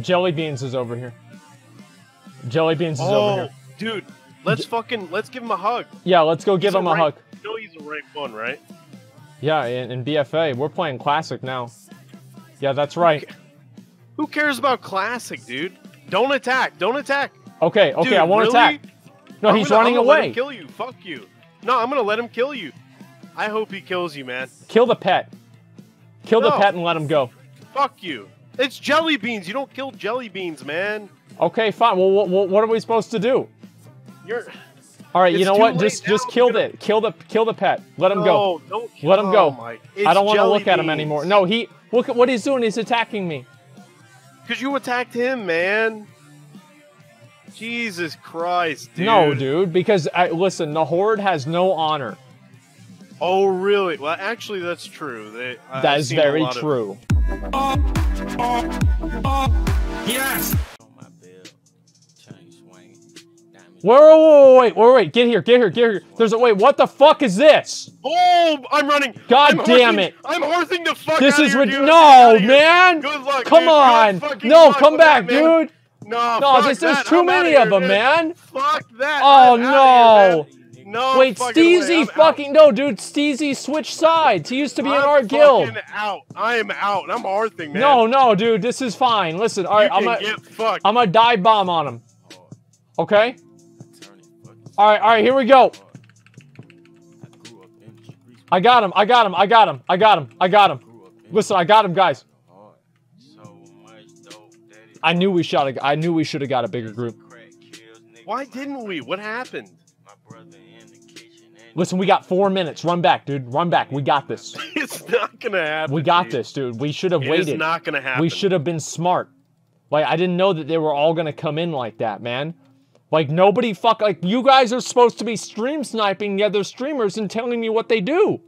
Jelly Beans is over here. Jelly Beans is over Oh, here. dude, let's fucking let's give him a hug. Yeah, let's go give He's him a rank- hug. You know he's a rank one, right? Yeah, in, in BFA, we're playing Classic now. Yeah, that's right. Who cares about classic, dude? Don't attack. Don't attack. Okay, okay, Dude, I won't really? attack. No, I'm he's gonna- running I'm gonna Let away. him kill you. Fuck you. No, I'm gonna let him kill you. I hope he kills you, man. Kill the pet. Kill the pet and let him go. Fuck you. It's jelly beans. You don't kill jelly beans, man. Okay, fine. Well, what, what are we supposed to do? You're. All right, you know what? Just just now. kill We're gonna- the kill the kill the pet. Let him go. Don't. Let him oh go. My, I don't want to look at him anymore. No, he look at what he's doing. He's attacking me. Because you attacked him, man. Jesus Christ, dude. No, dude, because I listen, the horde has no honor. Oh, really? Well, actually, that's true. They, That is seen a very lot of- true. Yes. Wait, wait, wait, wait, wait, wait, get here, get here, get here. There's a wait. What the fuck is this? Oh, I'm running. God I'm damn horsing- it. I'm horsing the fuck This is here, dude. no, Get outta here. man. Good luck, Come dude. On, no, luck come back, that, dude. No, No, this there's that. too I'm many of them, man. Fuck that. Oh I'm no. Outta here, man. No Wait. Steezy fucking no, dude. Steezy switched sides. He used to be in I'm our guild. out. I am out. I'm horsing, man. No, no, dude, this is fine. Listen, all right, I'm gonna, get fucked. I'm gonna dive bomb on him. Okay. All right, all right, here we go. I got him. I got him. I got him. I got him. I got him. Listen, I got him, guys. I knew we shot. A, I knew we should have got a bigger group. Why didn't we? What happened? Listen, we got four minutes. Run back, dude. Run back. We got this. It's not gonna happen. We got dude. this, dude. We should have waited. It is not gonna happen. We should have been smart. Like I didn't know that they were all gonna come in like that, man. Like nobody fuck like you guys are supposed to be stream sniping the other streamers and telling me what they do.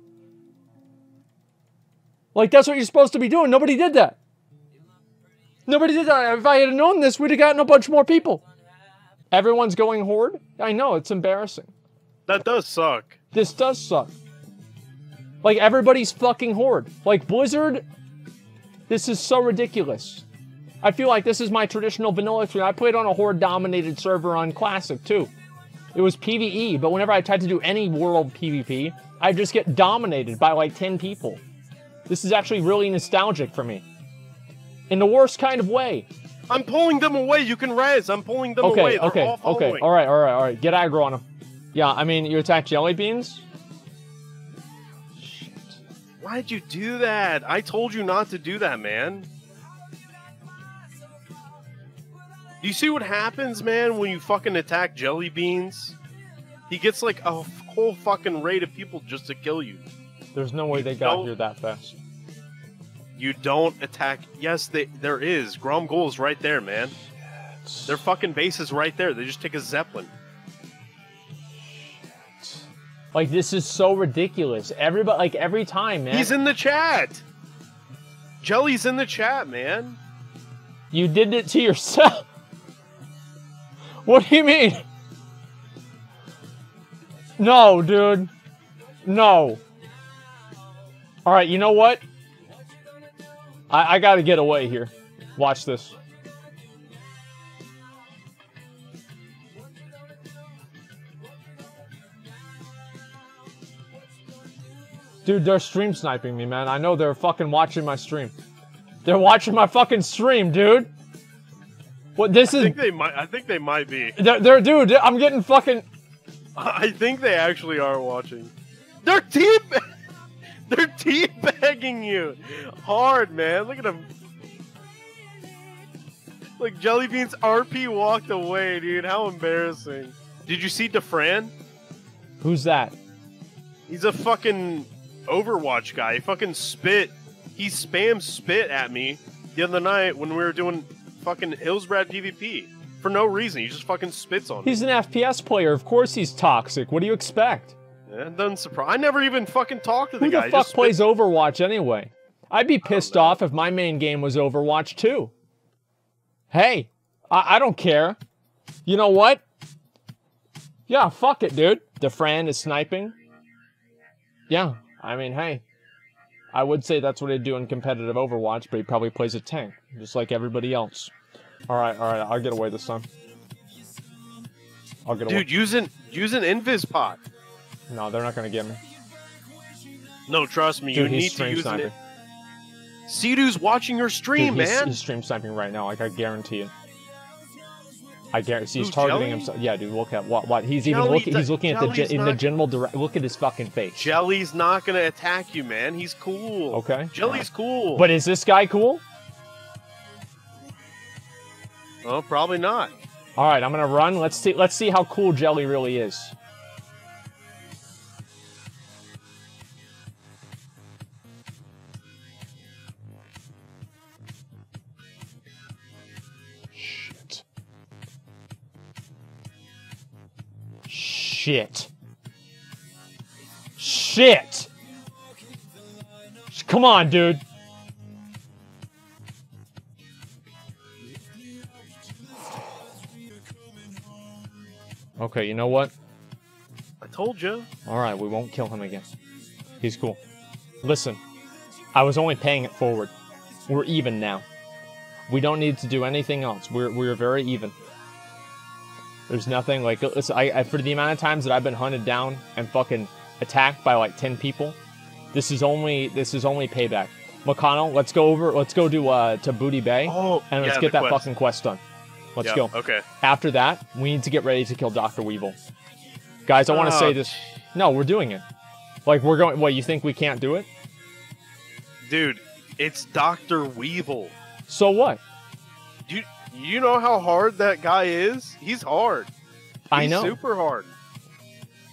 Like that's what you're supposed to be doing. Nobody did that. Nobody did that. If I had known this, we'd have gotten a bunch more people. Everyone's going horde. I know it's embarrassing. That does suck. This does suck. Like everybody's fucking horde. Like Blizzard, this is so ridiculous. I feel like this is my traditional vanilla stream. I played on a horde dominated server on Classic too. It was PvE, but whenever I tried to do any world PvP, I just get dominated by like 10 people. This is actually really nostalgic for me. In the worst kind of way. I'm pulling them away. You can res. I'm pulling them Okay, away. They're okay, all okay. All right, all right, all right. Get aggro on him. Yeah, I mean, you attack jelly beans? Shit. Why'd you do that? I told you not to do that, man. Do you see what happens, man, when you fucking attack jelly beans? He gets like a whole fucking raid of people just to kill you. There's no way they got here that fast. You don't attack. Yes, they, there is. Grom'gol is right there, man. Their fucking base is right there. They just take a Zeppelin. Like this is so ridiculous. Everybody, like every time, man. He's in the chat. Jelly's in the chat, man. You did it to yourself. What do you mean? No, dude. No. All right, you know what? I, I got to get away here. Watch this. Dude, they're stream sniping me, man. I know they're fucking watching my stream. They're watching my fucking stream, dude. What this I is? think they might. I think they might be. They're, they're dude. I'm getting fucking. I think they actually are watching. They're team. They're teabagging you hard, man. Look at them. Like Jellybeans RP walked away, dude. How embarrassing. Did you see Dafran? Who's that? He's a fucking Overwatch guy. He fucking spit. He spam spit at me the other night when we were doing fucking Hillsbrad PvP. For no reason. He just fucking spits on me. He's an FPS player. Of course he's toxic. What do you expect? Yeah, it doesn't surprise. I never even fucking talked to the Who guy. the He fuck plays Overwatch anyway? I'd be pissed off if my main game was Overwatch too. Hey, I, I don't care. You know what? Yeah, fuck it, dude. The Dafran is sniping. Yeah, I mean, hey. I would say that's what he'd do in competitive Overwatch, but he probably plays a tank, just like everybody else. All right, all right. I'll get away this time. I'll get away. Dude, using using Invis pot. No, they're not gonna get me. No, trust me, Dude, you need to use sniping. it. Watching your stream, Dude, he's, man. he's stream sniping right now. Like I guarantee it. I guarantee he's Who, targeting Jelly? himself. Yeah, dude. Look at what? What? He's even Jelly looking. do- He's looking at the Jelly's gen- in the not- general direct. Look at his fucking face. Jelly's not gonna attack you, man. He's cool. Okay. Jelly's cool. But is this guy cool? oh, probably not. All right, I'm gonna run. Let's see. Let's see how cool Jelly really is. Shit. Shit. Come on, dude. Okay, you know what? I told you. All right, we won't kill him again. He's cool. Listen, I was only paying it forward. We're even now. We don't need to do anything else. We're we're very even. There's nothing like listen, I, I for the amount of times that I've been hunted down and fucking attacked by like ten people. This is only this is only payback. McConnell, let's go over. Let's go to uh to Booty Bay Oh, and let's yeah, get that quest. fucking quest done. Let's Yeah, go. Okay. After that, we need to get ready to kill Doctor Weavil. Guys, I want to Oh, say this. No, we're doing it. Like we're going. What you think we can't do it? Dude, it's Doctor Weavil. So what? You you know how hard that guy is? He's hard. I He's know. Super hard.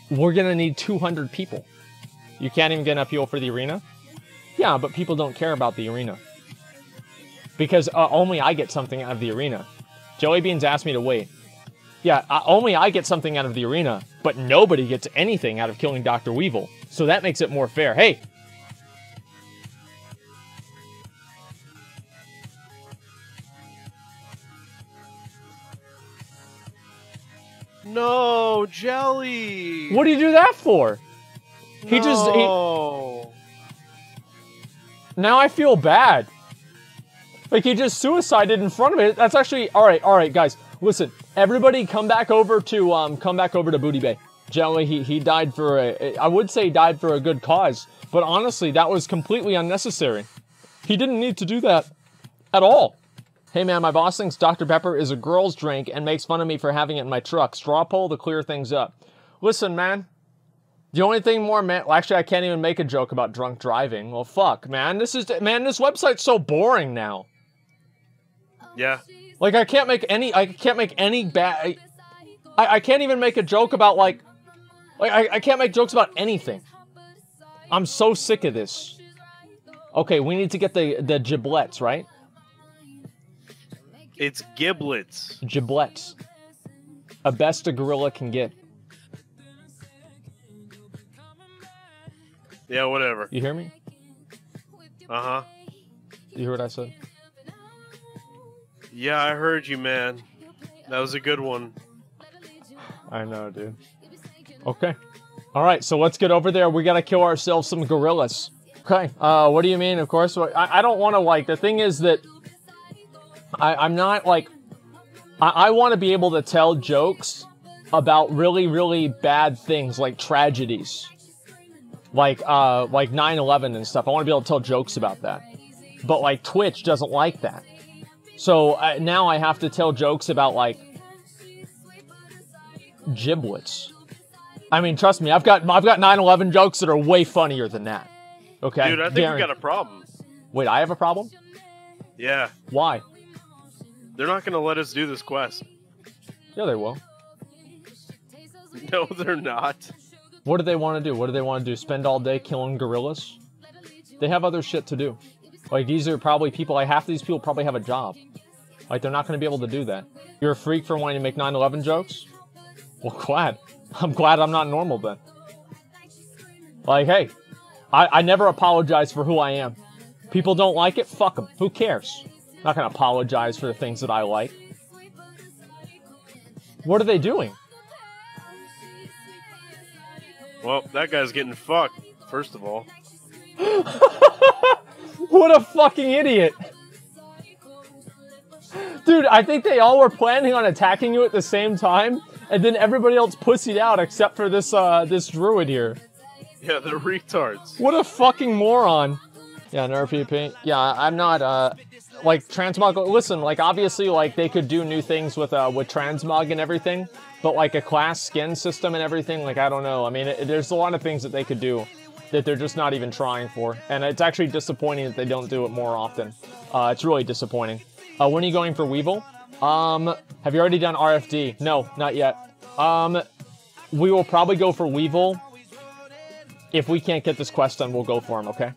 We're gonna need 200 people. You can't even get enough people for the arena. Yeah, but people don't care about the arena because uh, only I get something out of the arena. Joey Beans asked me to wait. Yeah, uh, only I get something out of the arena, but nobody gets anything out of killing Doctor Weavil. So that makes it more fair. Hey, No, Jelly. what do you do that for? He just he, No. Now I feel bad. Like he just suicided in front of me. That's actually all right. All right, guys, listen. Everybody, come back over to um, come back over to Booty Bay. Generally, he he died for a. I would say died for a good cause, but honestly, that was completely unnecessary. He didn't need to do that at all. Hey man, my boss thinks Dr. Pepper is a girl's drink and makes fun of me for having it in my truck. Straw poll to clear things up. Listen, man, the only thing more, man. Well, actually, I can't even make a joke about drunk driving. Well, fuck, man. This is man. This website's so boring now. Yeah. Like, I can't make any. I can't make any bad. I, I can't even make a joke about like. Like, I, I can't make jokes about anything. I'm so sick of this. Okay, we need to get the the giblets, right? It's giblets. Giblets. A best a gorilla can get. Yeah, whatever. You hear me? Uh huh. You hear what I said? Yeah, I heard you, man. That was a good one. I know, dude. Okay. All right, so let's get over there. We gotta kill ourselves some gorillas. Okay. Uh, what do you mean? Of course. I, I don't want to like. The thing is that I, I'm not like. I, I want to be able to tell jokes about really, really bad things like tragedies, like uh, like 9/11 and stuff. I want to be able to tell jokes about that. But like Twitch doesn't like that. So uh, now I have to tell jokes about like giblets. I mean, trust me, I've got I've got 9/11 jokes that are way funnier than that. Okay, Dude, I think Guaran- we got a problem. Wait, I have a problem. Yeah. Why? They're not going to let us do this quest. Yeah, they will. No, they're not. What do they want to do? What do they want to do? Spend all day killing gorillas? They have other shit to do. Like these are probably people. Like half these people probably have a job. Like they're not going to be able to do that. You're a freak for wanting to make 9/11 jokes. Well, glad. I'm glad I'm not normal then. Like, hey, I, I never apologize for who I am. People don't like it. Fuck them. Who cares? Not gonna apologize for the things that I like. What are they doing? Well, that guy's getting fucked, first of all. What a fucking idiot! Dude, I think they all were planning on attacking you at the same time, and then everybody else pussied out except for this uh this druid here. Yeah, they're retards. What a fucking moron. Yeah, nerf PvP. Yeah, I'm not uh like transmog. Listen, like obviously, like they could do new things with uh with transmog and everything, but like a class skin system and everything, like I don't know. I mean, it, there's a lot of things that they could do that they're just not even trying for, and it's actually disappointing that they don't do it more often. Uh, it's really disappointing. Uh, when are you going for Weavil? Um, have you already done RFD? No, not yet. Um, we will probably go for Weavil. If we can't get this quest done, we'll go for him. Okay.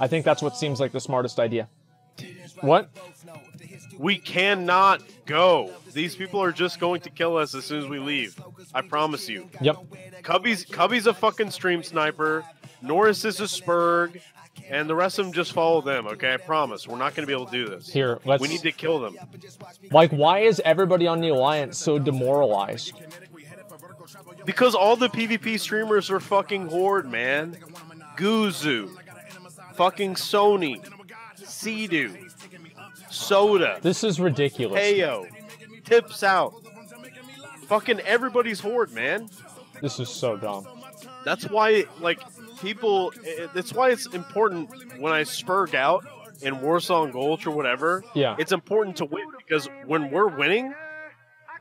I think that's what seems like the smartest idea. What? We cannot go. These people are just going to kill us as soon as we leave. I promise you. Yep. Cubby's Cubby's a fucking stream sniper. Norris is a Spurg, and the rest of them just follow them. Okay, I promise. We're not going to be able to do this. Here, let's. We need to kill them. Like, why is everybody on the alliance so demoralized? Because all the PvP streamers are fucking horde, man. Guzu, fucking Sonii, Sea-Doo, Soda, This is ridiculous. Heyo, Tips Out. Fucking everybody's horde, man. This is so dumb. That's why, like, people. That's why it's important when I spurg out in Warsong Gulch or whatever. Yeah. It's important to win because when we're winning,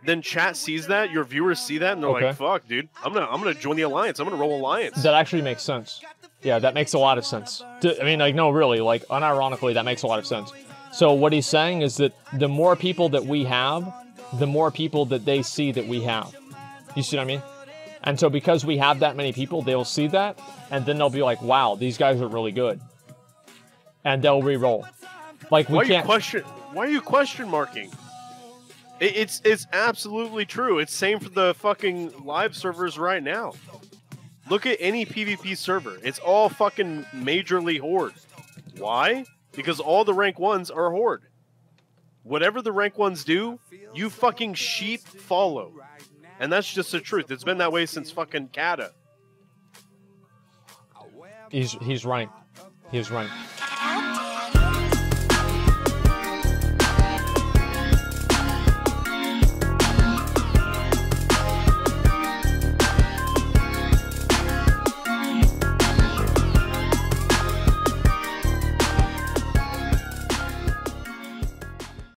then chat sees that, your viewers see that, and they're Okay. like, "Fuck, dude, I'm gonna, I'm gonna join the alliance. I'm gonna roll alliance." That actually makes sense. Yeah, that makes a lot of sense. I mean, like, no, really, like, unironically, that makes a lot of sense. So, what he's saying is that the more people that we have, the more people that they see that we have. You see what I mean? And so, because we have that many people, they'll see that, and then they'll be like, wow, these guys are really good. And they'll re roll. Like, we why are you can't. question? Why are you question marking? It, it's it's absolutely true. It's same for the fucking live servers right now. Look at any PvP server. It's all fucking majorly horde. Why? Because all the rank ones are horde. Whatever the rank ones do, you fucking sheep follow. And that's just the truth. It's been that way since fucking Cata. He's, he's right. He's right.